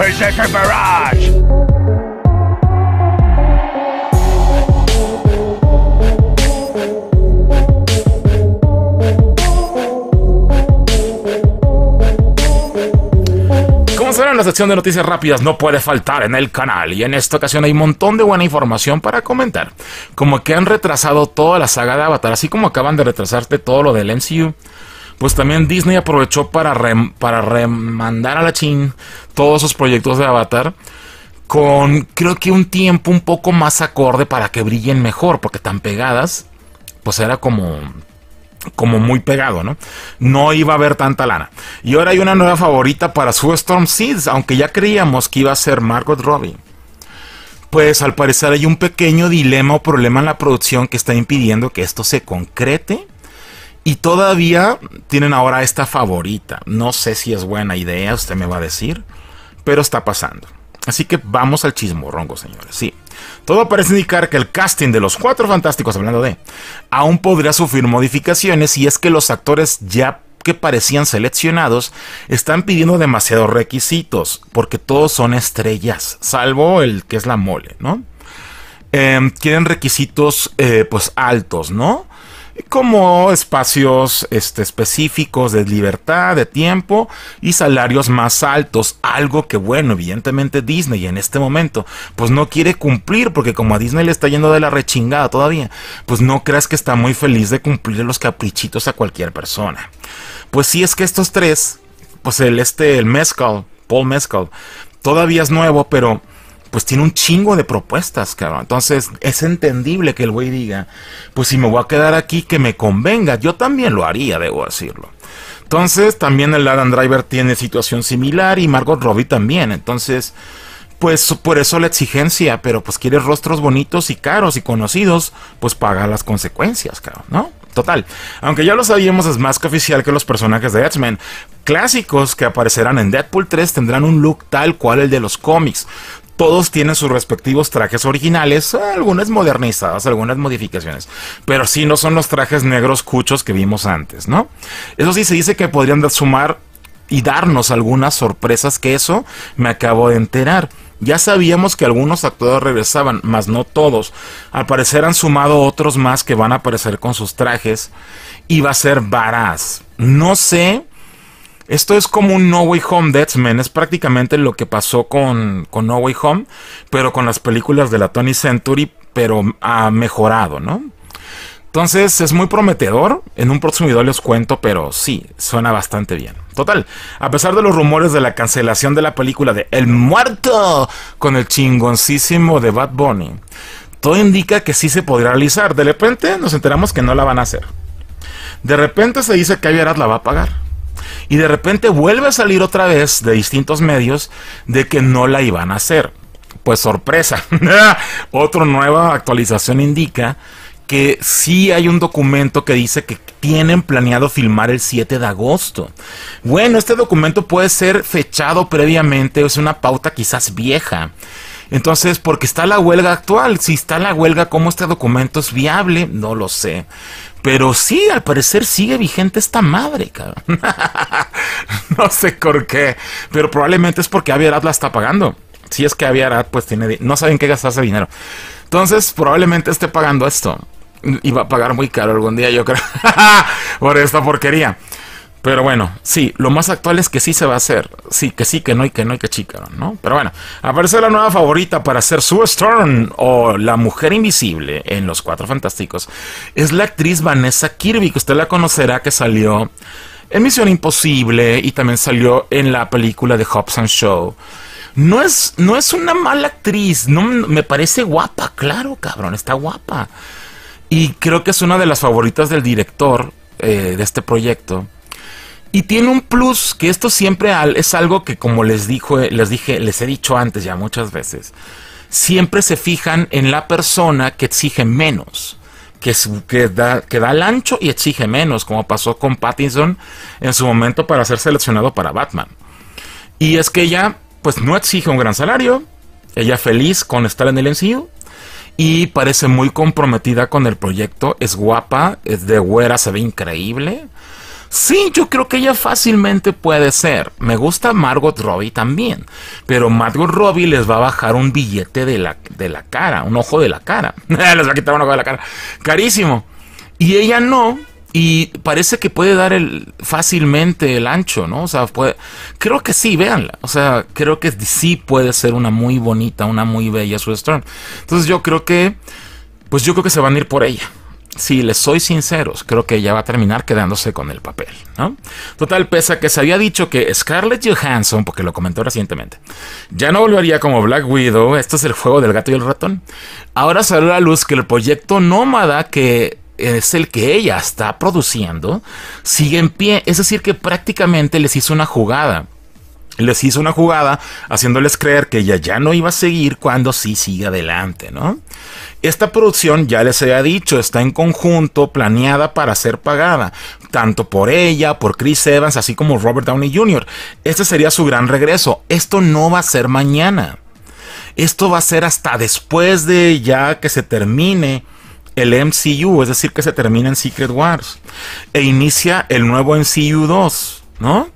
Berserker Barrage. Como sabrán, la sección de noticias rápidas no puede faltar en el canal y en esta ocasión hay un montón de buena información para comentar. Como que han retrasado toda la saga de Avatar, así como acaban de retrasarte todo lo del MCU. Pues también Disney aprovechó para, rem- para remandar a la chin todos sus proyectos de Avatar con creo que un tiempo un poco más acorde para que brillen mejor, porque tan pegadas, pues era como como muy pegado, ¿no? No iba a haber tanta lana. Y ahora hay una nueva favorita para su Storm Seeds, aunque ya creíamos que iba a ser Margot Robbie. Pues al parecer hay un pequeño dilema o problema en la producción que está impidiendo que esto se concrete. Y todavía tienen ahora esta favorita. No sé si es buena idea, usted me va a decir. Pero está pasando. Así que vamos al chismorrongo, señores. Sí. Todo parece indicar que el casting de los cuatro fantásticos, hablando de, aún podría sufrir modificaciones y es que los actores ya que parecían seleccionados están pidiendo demasiados requisitos, porque todos son estrellas, salvo el que es la mole, ¿no? Em, quieren requisitos eh, pues altos, ¿no? Como espacios este, específicos de libertad, de tiempo y salarios más altos. Algo que, bueno, evidentemente Disney en este momento, pues no quiere cumplir, porque como a Disney le está yendo de la rechingada todavía, pues no creas que está muy feliz de cumplir los caprichitos a cualquier persona. Pues sí es que estos tres, pues el este, el Mezcal, Paul Mezcal, todavía es nuevo, pero pues tiene un chingo de propuestas, cabrón. Entonces es entendible que el güey diga, pues si me voy a quedar aquí, que me convenga. Yo también lo haría, debo decirlo. Entonces también el Adam Driver tiene situación similar y Margot Robbie también. Entonces, pues por eso la exigencia, pero pues quieres rostros bonitos y caros y conocidos, pues paga las consecuencias, cabrón, ¿no? Total. Aunque ya lo sabíamos, es más que oficial que los personajes de X-Men clásicos que aparecerán en Deadpool 3 tendrán un look tal cual el de los cómics. Todos tienen sus respectivos trajes originales, algunas modernizadas, algunas modificaciones. Pero sí no son los trajes negros cuchos que vimos antes, ¿no? Eso sí se dice que podrían sumar y darnos algunas sorpresas que eso me acabo de enterar. Ya sabíamos que algunos actores regresaban, mas no todos. Al parecer han sumado otros más que van a aparecer con sus trajes y va a ser varaz. No sé. Esto es como un No Way Home Deathman. Es prácticamente lo que pasó con, con No Way Home, pero con las películas de la Tony Century, pero ha mejorado, ¿no? Entonces es muy prometedor. En un próximo video les cuento, pero sí, suena bastante bien. Total, a pesar de los rumores de la cancelación de la película de El Muerto con el chingoncísimo de Bad Bunny, todo indica que sí se podría realizar. De repente nos enteramos que no la van a hacer. De repente se dice que Avi Arad la va a pagar. Y de repente vuelve a salir otra vez de distintos medios de que no la iban a hacer. Pues sorpresa. Otra nueva actualización indica que sí hay un documento que dice que tienen planeado filmar el 7 de agosto. Bueno, este documento puede ser fechado previamente, es una pauta quizás vieja. Entonces, porque está la huelga actual, si está la huelga, ¿cómo este documento es viable? No lo sé. Pero sí, al parecer sigue vigente esta madre, cabrón. no sé por qué, pero probablemente es porque Avi Arad la está pagando. Si es que Avi Arad, pues tiene, no saben qué gastarse dinero. Entonces, probablemente esté pagando esto. Y va a pagar muy caro algún día, yo creo. por esta porquería. Pero bueno, sí, lo más actual es que sí se va a hacer. Sí, que sí, que no y que no y que chica, ¿no? Pero bueno, aparece la nueva favorita para ser Sue Storm o la mujer invisible en Los Cuatro Fantásticos. Es la actriz Vanessa Kirby, que usted la conocerá, que salió en Misión Imposible y también salió en la película de Hobson Show. No es, no es una mala actriz, no me parece guapa, claro, cabrón, está guapa. Y creo que es una de las favoritas del director eh, de este proyecto. Y tiene un plus, que esto siempre es algo que como les, dijo, les dije, les he dicho antes ya muchas veces, siempre se fijan en la persona que exige menos. Que, que, da, que da el ancho y exige menos, como pasó con Pattinson en su momento para ser seleccionado para Batman. Y es que ella, pues no exige un gran salario, ella feliz con estar en el MCU, y parece muy comprometida con el proyecto. Es guapa, es de güera, se ve increíble. Sí, yo creo que ella fácilmente puede ser. Me gusta Margot Robbie también. Pero Margot Robbie les va a bajar un billete de la, de la cara, un ojo de la cara. les va a quitar un ojo de la cara. Carísimo. Y ella no, y parece que puede dar el, fácilmente el ancho, ¿no? O sea, puede, creo que sí, véanla. O sea, creo que sí puede ser una muy bonita, una muy bella Sue Storm. Entonces yo creo que, pues yo creo que se van a ir por ella si les soy sinceros, creo que ella va a terminar quedándose con el papel, ¿no? Total, pese a que se había dicho que Scarlett Johansson, porque lo comentó recientemente, ya no volvería como Black Widow, esto es el juego del gato y el ratón, ahora salió a la luz que el proyecto Nómada, que es el que ella está produciendo, sigue en pie, es decir, que prácticamente les hizo una jugada les hizo una jugada haciéndoles creer que ella ya no iba a seguir cuando sí sigue adelante, ¿no? Esta producción, ya les había dicho, está en conjunto, planeada para ser pagada, tanto por ella, por Chris Evans, así como Robert Downey Jr. Este sería su gran regreso. Esto no va a ser mañana. Esto va a ser hasta después de ya que se termine el MCU, es decir, que se termine en Secret Wars. E inicia el nuevo MCU 2, ¿no?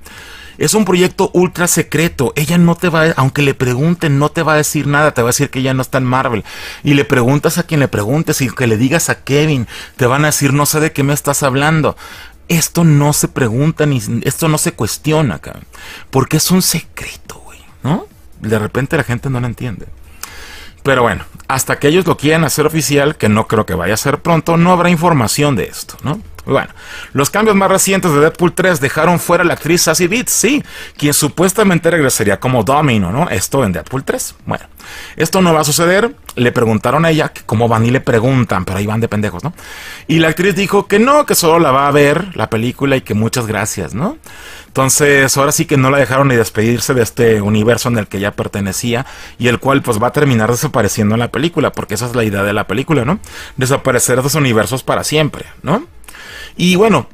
Es un proyecto ultra secreto. Ella no te va, a, aunque le pregunten, no te va a decir nada. Te va a decir que ella no está en Marvel. Y le preguntas a quien le preguntes y que le digas a Kevin, te van a decir, no sé de qué me estás hablando. Esto no se pregunta ni esto no se cuestiona, acá. Porque es un secreto, güey, ¿no? De repente la gente no lo entiende. Pero bueno, hasta que ellos lo quieran hacer oficial, que no creo que vaya a ser pronto, no habrá información de esto, ¿no? Bueno, los cambios más recientes de Deadpool 3 dejaron fuera a la actriz Sassy Beats, sí, quien supuestamente regresaría como Domino, ¿no? Esto en Deadpool 3. Bueno, esto no va a suceder. Le preguntaron a ella cómo van y le preguntan, pero ahí van de pendejos, ¿no? Y la actriz dijo que no, que solo la va a ver la película y que muchas gracias, ¿no? Entonces, ahora sí que no la dejaron ni despedirse de este universo en el que ya pertenecía y el cual pues va a terminar desapareciendo en la película, porque esa es la idea de la película, ¿no? Desaparecer de esos universos para siempre, ¿no? Y bueno,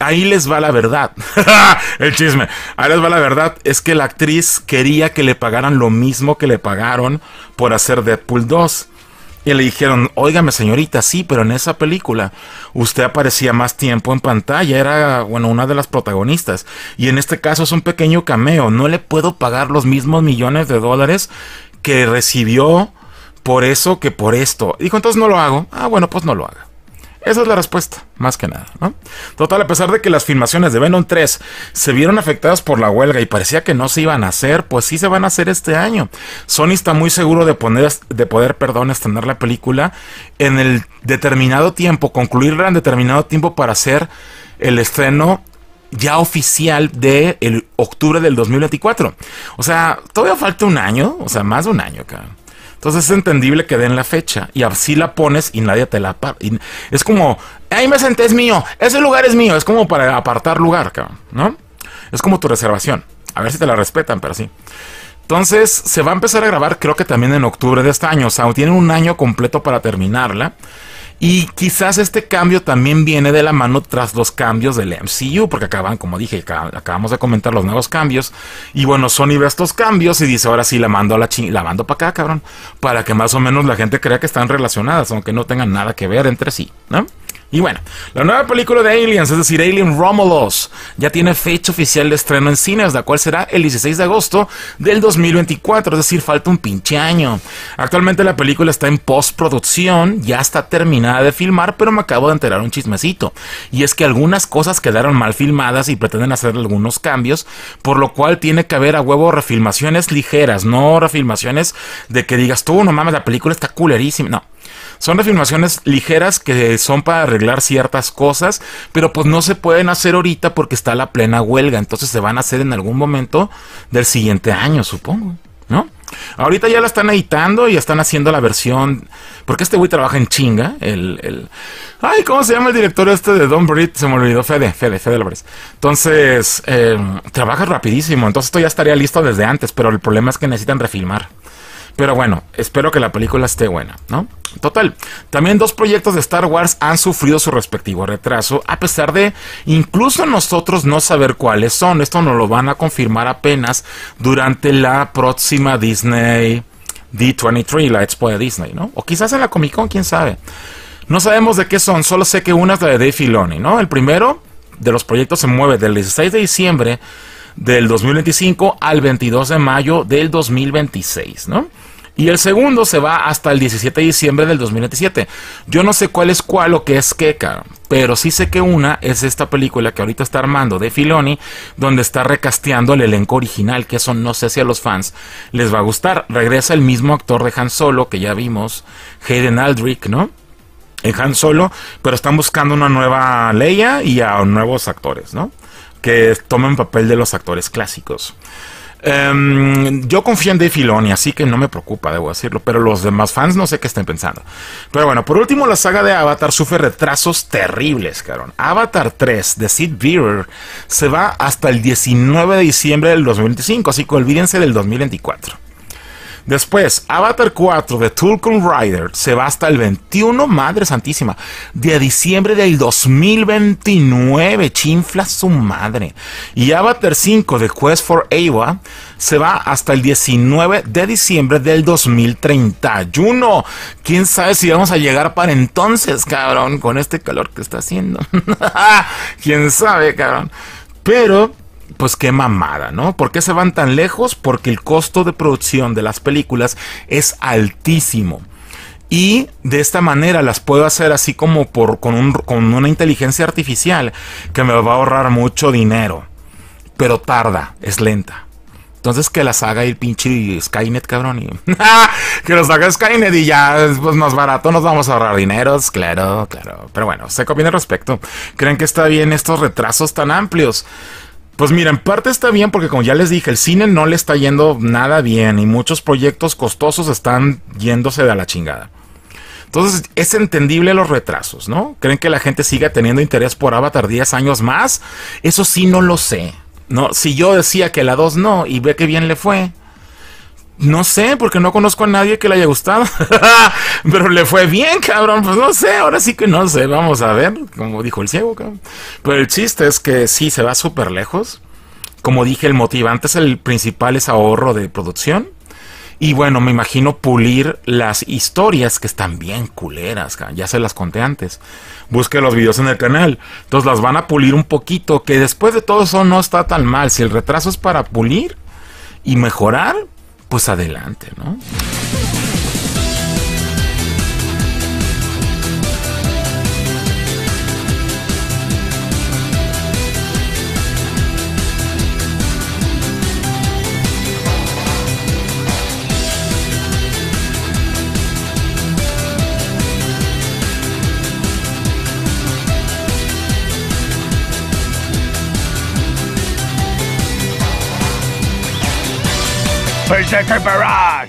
ahí les va la verdad. el chisme. Ahí les va la verdad. Es que la actriz quería que le pagaran lo mismo que le pagaron por hacer Deadpool 2. Y le dijeron, óigame señorita, sí, pero en esa película usted aparecía más tiempo en pantalla, era, bueno, una de las protagonistas. Y en este caso es un pequeño cameo, no le puedo pagar los mismos millones de dólares que recibió por eso que por esto. Dijo, entonces no lo hago. Ah, bueno, pues no lo haga. Esa es la respuesta, más que nada, ¿no? Total, a pesar de que las filmaciones de Venom 3 se vieron afectadas por la huelga y parecía que no se iban a hacer, pues sí se van a hacer este año. Sony está muy seguro de, poner, de poder, perdón, estrenar la película en el determinado tiempo, concluirla en determinado tiempo para hacer el estreno ya oficial de el octubre del 2024. O sea, todavía falta un año, o sea, más de un año, acá. Entonces es entendible que den la fecha y así la pones y nadie te la aparta. Es como, ahí me senté, es mío, ese lugar es mío, es como para apartar lugar, ¿no? Es como tu reservación. A ver si te la respetan, pero sí. Entonces se va a empezar a grabar creo que también en octubre de este año, o sea, tienen un año completo para terminarla. Y quizás este cambio también viene de la mano tras los cambios del MCU, porque acaban, como dije, acabamos de comentar los nuevos cambios. Y bueno, Sony ve estos cambios y dice, ahora sí la mando a la la mando para acá, cabrón, para que más o menos la gente crea que están relacionadas, aunque no tengan nada que ver entre sí, ¿no? Y bueno, la nueva película de Aliens, es decir, Alien Romulus, ya tiene fecha oficial de estreno en cines, la cual será el 16 de agosto del 2024, es decir, falta un pinche año. Actualmente la película está en postproducción, ya está terminada de filmar, pero me acabo de enterar un chismecito. Y es que algunas cosas quedaron mal filmadas y pretenden hacer algunos cambios, por lo cual tiene que haber a huevo refilmaciones ligeras, no refilmaciones de que digas tú, no mames, la película está culerísima, no. Son refilmaciones ligeras que son para arreglar ciertas cosas, pero pues no se pueden hacer ahorita porque está la plena huelga. Entonces se van a hacer en algún momento del siguiente año, supongo, ¿no? Ahorita ya la están editando y están haciendo la versión. Porque este güey trabaja en chinga. El, el, Ay, ¿cómo se llama el director este de Don Brit? Se me olvidó. Fede, Fede, Fede López. Entonces, eh, trabaja rapidísimo. Entonces esto ya estaría listo desde antes. Pero el problema es que necesitan refilmar. Pero bueno, espero que la película esté buena, ¿no? Total, también dos proyectos de Star Wars han sufrido su respectivo retraso, a pesar de incluso nosotros no saber cuáles son. Esto nos lo van a confirmar apenas durante la próxima Disney D23, la expo de Disney, ¿no? O quizás en la Comic Con, quién sabe. No sabemos de qué son, solo sé que una es la de Dave Filoni, ¿no? El primero, de los proyectos se mueve del 16 de diciembre del 2025 al 22 de mayo del 2026, ¿no? Y el segundo se va hasta el 17 de diciembre del 2027. Yo no sé cuál es cuál o qué es qué, pero sí sé que una es esta película que ahorita está armando de Filoni, donde está recasteando el elenco original, que eso no sé si a los fans les va a gustar. Regresa el mismo actor de Han Solo que ya vimos, Hayden Aldrich, ¿no? En Han Solo, pero están buscando una nueva Leia y a nuevos actores, ¿no? Que tomen papel de los actores clásicos. Em, yo confío en Dave Filoni, así que no me preocupa, debo decirlo. Pero los demás fans no sé qué estén pensando. Pero bueno, por último, la saga de Avatar sufre retrasos terribles, cabrón. Avatar 3 de Sid Bearer se va hasta el 19 de diciembre del 2025, así que olvídense del 2024. Después, Avatar 4 de Tulkun Rider se va hasta el 21, madre santísima, de diciembre del 2029. Chinfla su madre. Y Avatar 5 de Quest for Ava se va hasta el 19 de diciembre del 2031. Quién sabe si vamos a llegar para entonces, cabrón, con este calor que está haciendo. Quién sabe, cabrón. Pero pues qué mamada, ¿no? ¿Por qué se van tan lejos? Porque el costo de producción de las películas es altísimo. Y de esta manera las puedo hacer así como por, con, con una inteligencia artificial que me va a ahorrar mucho dinero. Pero tarda, es lenta. Entonces que las haga el pinche Skynet, cabrón. Y, que los haga Skynet y ya es pues, más barato, nos vamos a ahorrar dineros. Claro, claro. Pero bueno, qué opina al respecto. ¿Creen que está bien estos retrasos tan amplios? Pues mira, en parte está bien porque como ya les dije, el cine no le está yendo nada bien y muchos proyectos costosos están yéndose de la chingada. Entonces es entendible los retrasos, ¿no? ¿Creen que la gente siga teniendo interés por Avatar 10 años más? Eso sí no lo sé. No, si yo decía que la 2 no y ve que bien le fue, no sé, porque no conozco a nadie que le haya gustado. Pero le fue bien, cabrón. Pues no sé, ahora sí que no sé. Vamos a ver, como dijo el ciego, cabrón. Pero el chiste es que sí, se va súper lejos. Como dije, el motivante es el principal, es ahorro de producción. Y bueno, me imagino pulir las historias que están bien culeras, ya se las conté antes. Busque los videos en el canal. Entonces las van a pulir un poquito, que después de todo eso no está tan mal. Si el retraso es para pulir y mejorar, pues adelante, ¿no? Berserker Barrage!